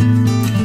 Música